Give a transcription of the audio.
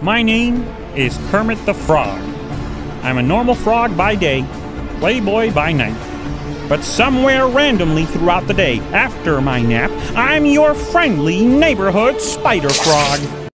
My name is Kermit the Frog. I'm a normal frog by day, playboy by night. But somewhere randomly throughout the day, after my nap, I'm your friendly neighborhood spider frog.